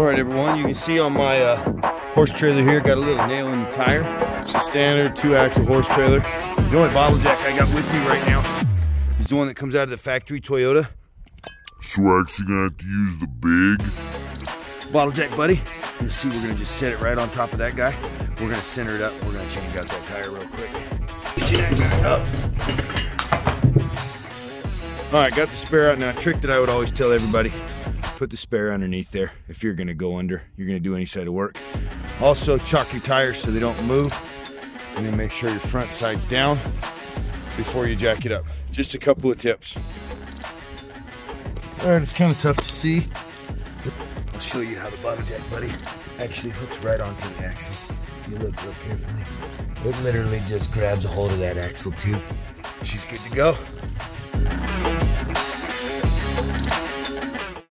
All right, everyone, you can see on my uh, horse trailer here, got a little nail in the tire. It's a standard two axle horse trailer. The only bottle jack I got with me right now is the one that comes out of the factory Toyota. So we're actually gonna have to use the big bottle jack, buddy. You see, we're gonna just set it right on top of that guy. We're gonna center it up. We're gonna change out that tire real quick. You see that guy up? All right, got the spare out now. A trick that I would always tell everybody put the spare underneath there if you're gonna go under, you're gonna do any side of work. Also chalk your tires so they don't move and then make sure your front side's down before you jack it up. Just a couple of tips. All right, it's kind of tough to see. I'll show you how the bottle jack, buddy, actually hooks right onto the axle. You look real carefully. It literally just grabs a hold of that axle tube. She's good to go.